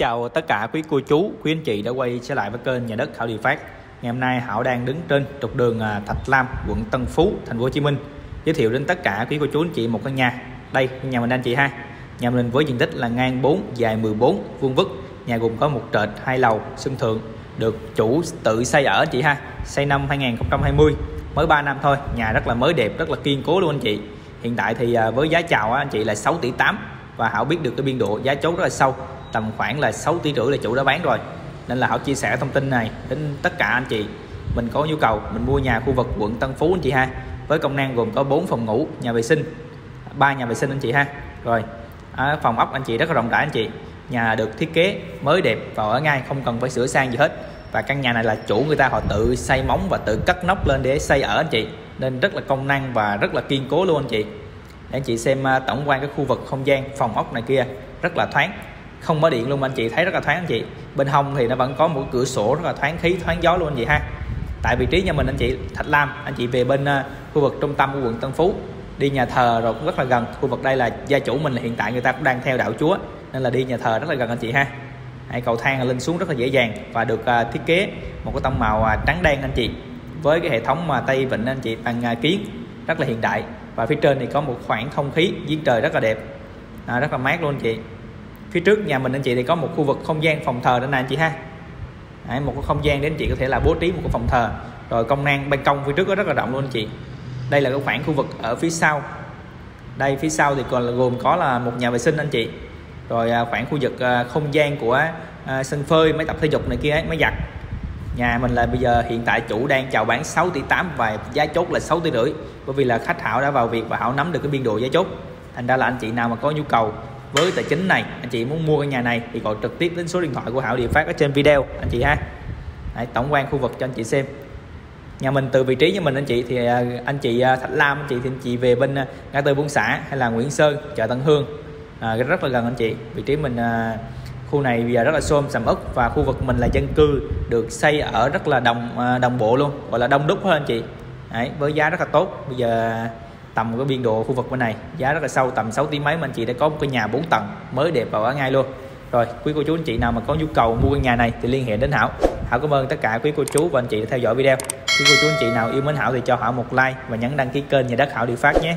chào tất cả quý cô chú, quý anh chị đã quay trở lại với kênh nhà đất Hảo Địa Phát. Ngày hôm nay Hảo đang đứng trên trục đường à, Thạch Lam, quận Tân Phú, thành phố Hồ Chí Minh. Giới thiệu đến tất cả quý cô chú anh chị một căn nhà. Đây nhà mình anh chị ha. Nhà mình với diện tích là ngang 4, dài 14 vuông vức. Nhà gồm có một trệt, hai lầu, sân thượng, được chủ tự xây ở chị ha. Xây năm 2020, mới 3 năm thôi. Nhà rất là mới đẹp, rất là kiên cố luôn anh chị. Hiện tại thì à, với giá chào anh chị là 6 tỷ 8 và Hảo biết được cái biên độ giá chốt rất là sâu tầm khoảng là 6 tỷ rưỡi là chủ đã bán rồi. Nên là họ chia sẻ thông tin này đến tất cả anh chị. Mình có nhu cầu mình mua nhà khu vực quận Tân Phú anh chị ha. Với công năng gồm có 4 phòng ngủ nhà vệ sinh ba nhà vệ sinh anh chị ha. Rồi à, phòng ốc anh chị rất là rộng rãi anh chị. Nhà được thiết kế mới đẹp và ở ngay không cần phải sửa sang gì hết. Và căn nhà này là chủ người ta họ tự xây móng và tự cắt nóc lên để xây ở anh chị. Nên rất là công năng và rất là kiên cố luôn anh chị. Để anh chị xem à, tổng quan cái khu vực không gian phòng ốc này kia rất là thoáng không mở điện luôn anh chị thấy rất là thoáng anh chị. Bên hông thì nó vẫn có một cửa sổ rất là thoáng khí thoáng gió luôn anh chị ha. Tại vị trí nhà mình anh chị Thạch Lam anh chị về bên uh, khu vực trung tâm của quận Tân Phú. Đi nhà thờ rồi cũng rất là gần. Khu vực đây là gia chủ mình là hiện tại người ta cũng đang theo đạo Chúa nên là đi nhà thờ rất là gần anh chị ha. Hãy cầu thang lên xuống rất là dễ dàng và được uh, thiết kế một cái tông màu uh, trắng đen anh chị với cái hệ thống mà tây vịnh anh chị bằng uh, kiến rất là hiện đại. Và phía trên thì có một khoảng không khí giếng trời rất là đẹp. À, rất là mát luôn anh chị phía trước nhà mình anh chị thì có một khu vực không gian phòng thờ đây nè anh chị ha. Đấy, một cái không gian để anh chị có thể là bố trí một cái phòng thờ. Rồi công năng ban công phía trước có rất là rộng luôn anh chị. Đây là cái khoảng khu vực ở phía sau. Đây phía sau thì còn là gồm có là một nhà vệ sinh anh chị. Rồi à, khoảng khu vực à, không gian của à, sân phơi máy tập thể dục này kia ấy, máy giặt. Nhà mình là bây giờ hiện tại chủ đang chào bán 6 tỷ 8 và giá chốt là 6 tỷ rưỡi. Bởi vì là khách Hảo đã vào việc và Hảo nắm được cái biên độ giá chốt. Thành ra là anh chị nào mà có nhu cầu với tài chính này. Anh chị muốn mua căn nhà này thì gọi trực tiếp đến số điện thoại của Hảo Địa Phát ở trên video anh chị ha. Đấy, tổng quan khu vực cho anh chị xem. Nhà mình từ vị trí của mình anh chị thì à, anh chị à, Thạch Lam anh chị thì anh chị về bên à, ngã tư Buôn xã hay là Nguyễn Sơn chợ Tân Hương. À, rất là gần anh chị. Vị trí mình à, khu này bây giờ rất là xôm sầm ức và khu vực mình là dân cư được xây ở rất là đồng đồng bộ luôn gọi là đông đúc hơn anh chị. Đấy, với giá rất là tốt. Bây giờ tầm cái biên độ khu vực bên này. Giá rất là sâu, tầm 6 tỷ mấy mà anh chị đã có một cái nhà 4 tầng mới đẹp vào ở ngay luôn. Rồi, quý cô chú anh chị nào mà có nhu cầu mua căn nhà này thì liên hệ đến Hảo. Hảo cảm ơn tất cả quý cô chú và anh chị đã theo dõi video. Quý cô chú anh chị nào yêu mến Hảo thì cho Hảo một like và nhấn đăng ký kênh nhà đất Hảo Địa Phát nhé.